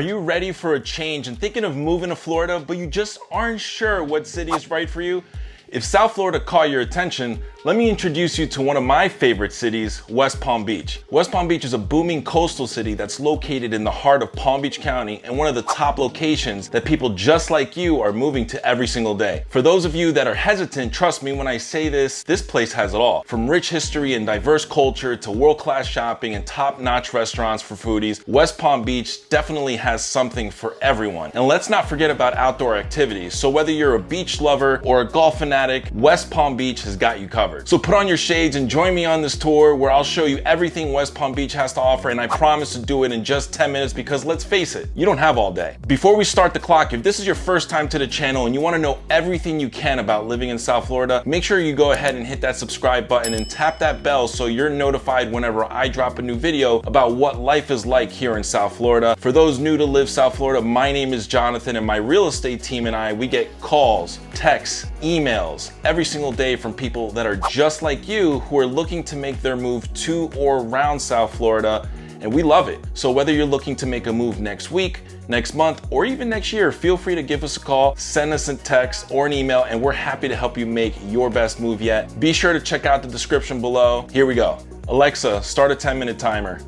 Are you ready for a change and thinking of moving to Florida, but you just aren't sure what city is right for you? If South Florida caught your attention, let me introduce you to one of my favorite cities, West Palm Beach. West Palm Beach is a booming coastal city that's located in the heart of Palm Beach County and one of the top locations that people just like you are moving to every single day. For those of you that are hesitant, trust me when I say this, this place has it all. From rich history and diverse culture to world-class shopping and top-notch restaurants for foodies, West Palm Beach definitely has something for everyone. And let's not forget about outdoor activities. So whether you're a beach lover or a golf fanatic, West Palm Beach has got you covered covered. So put on your shades and join me on this tour where I'll show you everything West Palm Beach has to offer and I promise to do it in just 10 minutes because let's face it, you don't have all day. Before we start the clock, if this is your first time to the channel and you wanna know everything you can about living in South Florida, make sure you go ahead and hit that subscribe button and tap that bell so you're notified whenever I drop a new video about what life is like here in South Florida. For those new to LIV South Florida, my name is Jonathan and my real estate team and I, we get calls, texts, emails every single day from people that are just like you who are looking to make their move to or around South Florida and we love it. So whether you're looking to make a move next week, next month, or even next year, feel free to give us a call, send us a text or an email, and we're happy to help you make your best move yet. Be sure to check out the description below. Here we go. Alexa, start a 10 minute timer.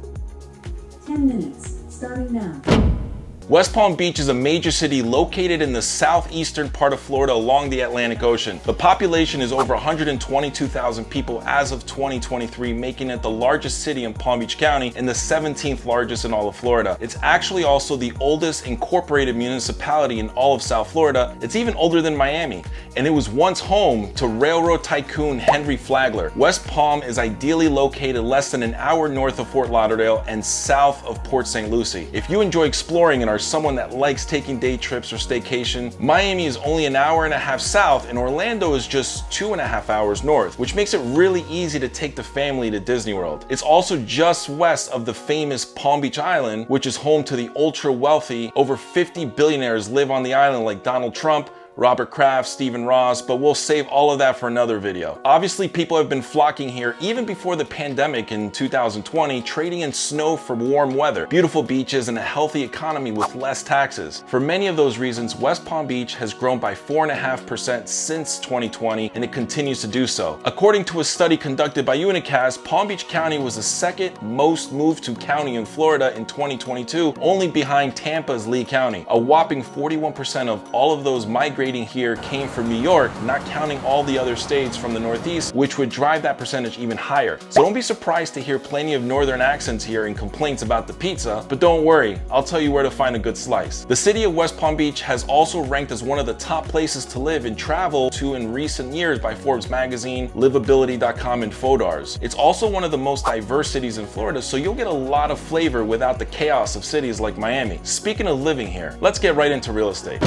10 minutes, starting now. West Palm Beach is a major city located in the southeastern part of Florida along the Atlantic Ocean. The population is over 122,000 people as of 2023, making it the largest city in Palm Beach County and the 17th largest in all of Florida. It's actually also the oldest incorporated municipality in all of South Florida. It's even older than Miami, and it was once home to railroad tycoon Henry Flagler. West Palm is ideally located less than an hour north of Fort Lauderdale and south of Port St. Lucie. If you enjoy exploring in our someone that likes taking day trips or staycation, Miami is only an hour and a half south and Orlando is just two and a half hours north, which makes it really easy to take the family to Disney World. It's also just west of the famous Palm Beach Island, which is home to the ultra wealthy. Over 50 billionaires live on the island like Donald Trump, Robert Kraft, Stephen Ross, but we'll save all of that for another video. Obviously, people have been flocking here even before the pandemic in 2020, trading in snow for warm weather, beautiful beaches, and a healthy economy with less taxes. For many of those reasons, West Palm Beach has grown by 4.5% since 2020, and it continues to do so. According to a study conducted by Unacast, Palm Beach County was the second most moved to county in Florida in 2022, only behind Tampa's Lee County. A whopping 41% of all of those migrated migrating here came from New York, not counting all the other states from the Northeast, which would drive that percentage even higher. So don't be surprised to hear plenty of Northern accents here and complaints about the pizza, but don't worry, I'll tell you where to find a good slice. The city of West Palm Beach has also ranked as one of the top places to live and travel to in recent years by Forbes magazine, livability.com, and Fodor's. It's also one of the most diverse cities in Florida, so you'll get a lot of flavor without the chaos of cities like Miami. Speaking of living here, let's get right into real estate.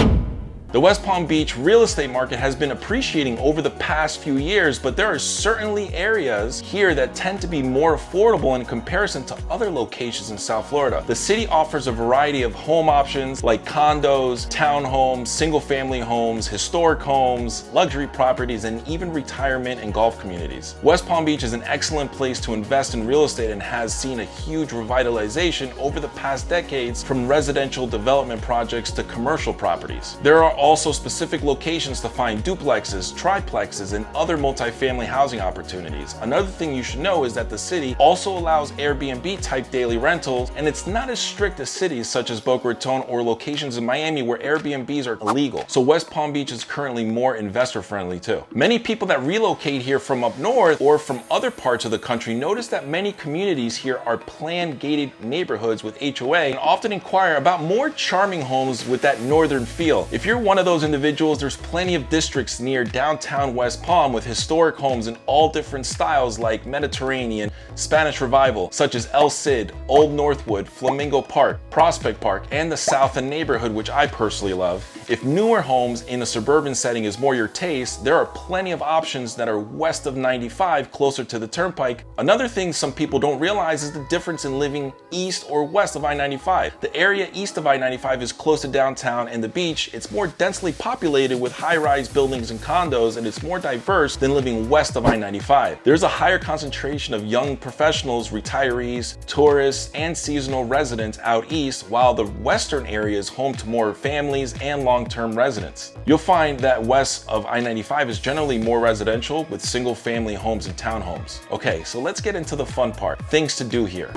The West Palm Beach real estate market has been appreciating over the past few years, but there are certainly areas here that tend to be more affordable in comparison to other locations in South Florida. The city offers a variety of home options like condos, townhomes, single family homes, historic homes, luxury properties, and even retirement and golf communities. West Palm Beach is an excellent place to invest in real estate and has seen a huge revitalization over the past decades from residential development projects to commercial properties. There are also specific locations to find duplexes, triplexes, and other multifamily housing opportunities. Another thing you should know is that the city also allows Airbnb type daily rentals, and it's not as strict as cities such as Boca Raton or locations in Miami where Airbnbs are illegal. So West Palm Beach is currently more investor friendly too. Many people that relocate here from up north or from other parts of the country notice that many communities here are planned gated neighborhoods with HOA and often inquire about more charming homes with that northern feel. If you're one of those individuals, there's plenty of districts near downtown West Palm with historic homes in all different styles like Mediterranean, Spanish Revival, such as El Cid, Old Northwood, Flamingo Park, Prospect Park, and the South End neighborhood, which I personally love. If newer homes in a suburban setting is more your taste, there are plenty of options that are west of 95, closer to the turnpike. Another thing some people don't realize is the difference in living east or west of I-95. The area east of I-95 is close to downtown and the beach. It's more densely populated with high-rise buildings and condos, and it's more diverse than living west of I-95. There's a higher concentration of young professionals, retirees, tourists, and seasonal residents out east east, while the western area is home to more families and long-term residents. You'll find that west of I-95 is generally more residential with single-family homes and townhomes. Okay, so let's get into the fun part, things to do here.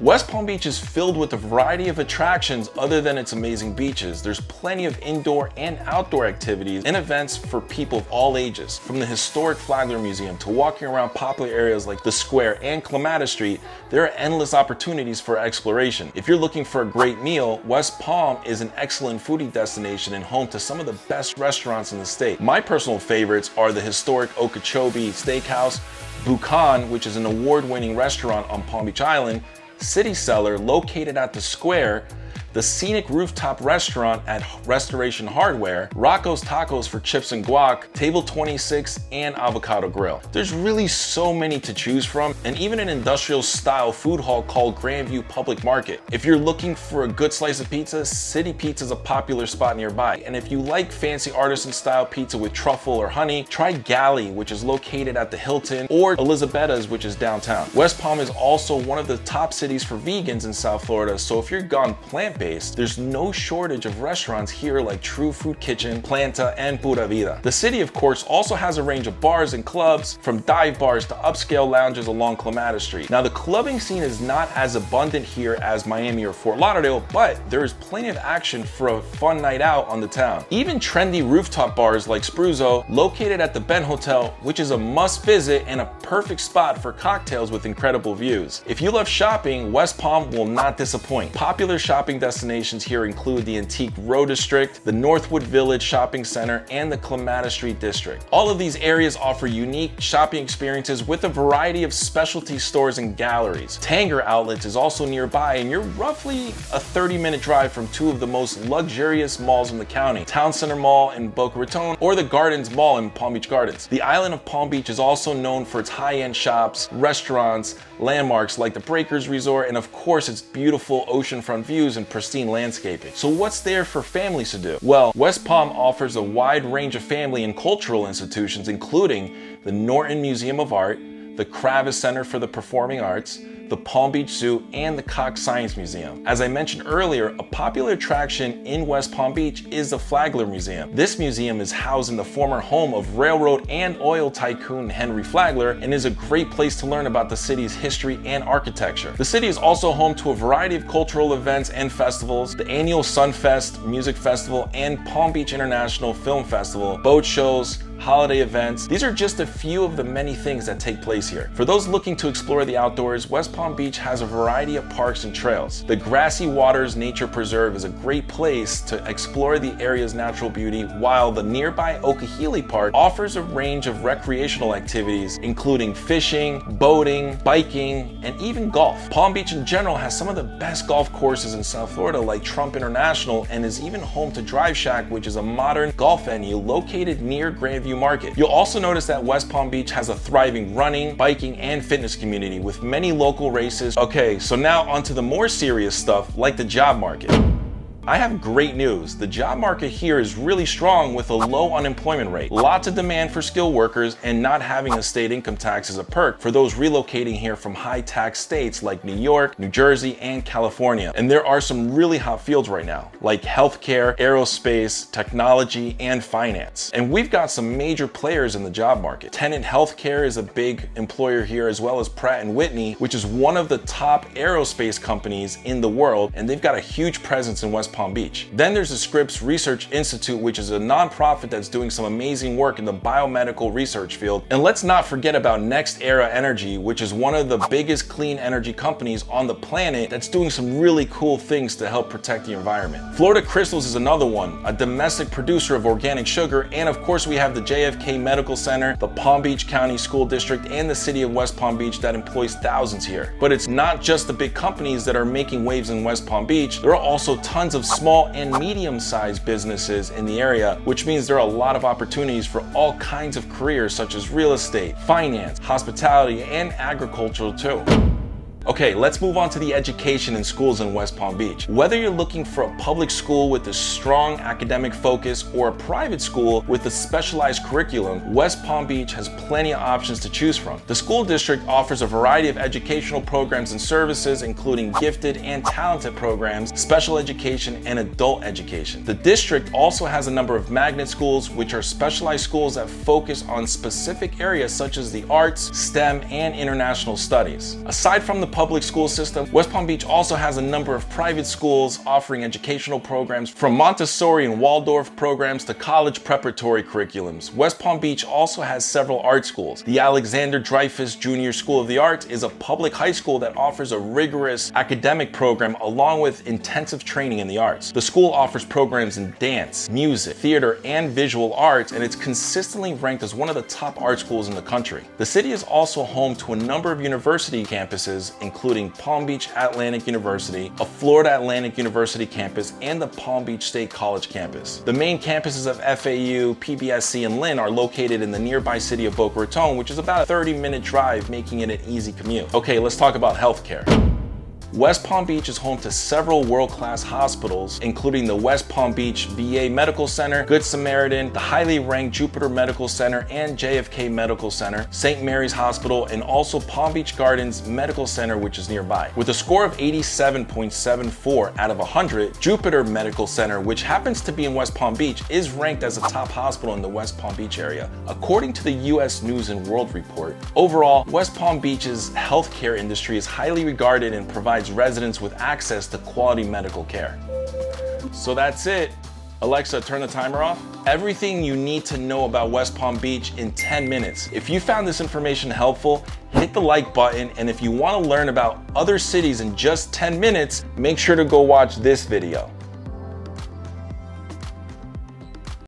West Palm Beach is filled with a variety of attractions other than its amazing beaches. There's plenty of indoor and outdoor activities and events for people of all ages. From the historic Flagler Museum to walking around popular areas like the Square and Clematis Street, there are endless opportunities for exploration. If you're looking for a great meal, West Palm is an excellent foodie destination and home to some of the best restaurants in the state. My personal favorites are the historic Okeechobee Steakhouse, Buccan, which is an award-winning restaurant on Palm Beach Island, City Cellar, located at the square, the Scenic Rooftop Restaurant at Restoration Hardware, Rocco's Tacos for chips and guac, Table 26, and Avocado Grill. There's really so many to choose from, and even an industrial style food hall called Grandview Public Market. If you're looking for a good slice of pizza, City Pizza is a popular spot nearby. And if you like fancy artisan style pizza with truffle or honey, try Galley, which is located at the Hilton, or Elizabetta's, which is downtown. West Palm is also one of the top cities for vegans in South Florida, so if you're gone plant-based, there's no shortage of restaurants here like True Food Kitchen, Planta, and Pura Vida. The city, of course, also has a range of bars and clubs, from dive bars to upscale lounges along Clematis Street. Now, the clubbing scene is not as abundant here as Miami or Fort Lauderdale, but there is plenty of action for a fun night out on the town. Even trendy rooftop bars like Spruzzo, located at the Ben Hotel, which is a must visit and a perfect spot for cocktails with incredible views. If you love shopping, West Palm will not disappoint. Popular shopping destinations destinations here include the Antique Row District, the Northwood Village Shopping Center, and the Clematis Street District. All of these areas offer unique shopping experiences with a variety of specialty stores and galleries. Tanger Outlets is also nearby, and you're roughly a 30 minute drive from two of the most luxurious malls in the county, Town Center Mall in Boca Raton or the Gardens Mall in Palm Beach Gardens. The island of Palm Beach is also known for its high-end shops, restaurants, landmarks like the Breakers Resort, and of course its beautiful oceanfront views and pristine landscaping. So what's there for families to do? Well, West Palm offers a wide range of family and cultural institutions, including the Norton Museum of Art, the Kravis Center for the Performing Arts, the Palm Beach Zoo, and the Cox Science Museum. As I mentioned earlier, a popular attraction in West Palm Beach is the Flagler Museum. This museum is housed in the former home of railroad and oil tycoon Henry Flagler and is a great place to learn about the city's history and architecture. The city is also home to a variety of cultural events and festivals, the annual Sunfest Music Festival and Palm Beach International Film Festival, boat shows, holiday events. These are just a few of the many things that take place here. For those looking to explore the outdoors, West Palm Beach has a variety of parks and trails. The Grassy Waters Nature Preserve is a great place to explore the area's natural beauty, while the nearby Okeeheelee Park offers a range of recreational activities, including fishing, boating, biking, and even golf. Palm Beach in general has some of the best golf courses in South Florida like Trump International and is even home to Drive Shack, which is a modern golf venue located near Market. You'll also notice that West Palm Beach has a thriving running, biking, and fitness community with many local races. Okay, so now onto the more serious stuff like the job market. I have great news. The job market here is really strong with a low unemployment rate. Lots of demand for skilled workers and not having a state income tax is a perk for those relocating here from high tax states like New York, New Jersey, and California. And there are some really hot fields right now, like healthcare, aerospace, technology, and finance. And we've got some major players in the job market. Tenet Healthcare is a big employer here as well as Pratt & Whitney, which is one of the top aerospace companies in the world. And they've got a huge presence in West Palm Beach. Then there's the Scripps Research Institute, which is a nonprofit that's doing some amazing work in the biomedical research field. And let's not forget about NextEra Energy, which is one of the biggest clean energy companies on the planet that's doing some really cool things to help protect the environment. Florida Crystals is another one, a domestic producer of organic sugar. And of course, we have the JFK Medical Center, the Palm Beach County School District, and the city of West Palm Beach that employs thousands here. But it's not just the big companies that are making waves in West Palm Beach. There are also tons of small and medium-sized businesses in the area, which means there are a lot of opportunities for all kinds of careers such as real estate, finance, hospitality, and agriculture too. Okay, let's move on to the education in schools in West Palm Beach. Whether you're looking for a public school with a strong academic focus or a private school with a specialized curriculum, West Palm Beach has plenty of options to choose from. The school district offers a variety of educational programs and services, including gifted and talented programs, special education, and adult education. The district also has a number of magnet schools, which are specialized schools that focus on specific areas such as the arts, STEM, and international studies. Aside from the public school system, West Palm Beach also has a number of private schools offering educational programs from Montessori and Waldorf programs to college preparatory curriculums. West Palm Beach also has several art schools. The Alexander Dreyfoos Junior School of the Arts is a public high school that offers a rigorous academic program along with intensive training in the arts. The school offers programs in dance, music, theater, and visual arts, and it's consistently ranked as one of the top art schools in the country. The city is also home to a number of university campuses, including Palm Beach Atlantic University, a Florida Atlantic University campus, and the Palm Beach State College campus. The main campuses of FAU, PBSC, and Lynn are located in the nearby city of Boca Raton, which is about a 30 minute drive, making it an easy commute. Okay, let's talk about healthcare. West Palm Beach is home to several world-class hospitals, including the West Palm Beach VA Medical Center, Good Samaritan, the highly ranked Jupiter Medical Center and JFK Medical Center, St. Mary's Hospital, and also Palm Beach Gardens Medical Center, which is nearby. With a score of 87.74 out of 100, Jupiter Medical Center, which happens to be in West Palm Beach, is ranked as a top hospital in the West Palm Beach area. According to the US News and World Report, overall, West Palm Beach's healthcare industry is highly regarded and provides provides residents with access to quality medical care. So that's it. Alexa, turn the timer off. Everything you need to know about West Palm Beach in 10 minutes. If you found this information helpful, hit the like button. And if you wanna learn about other cities in just 10 minutes, make sure to go watch this video.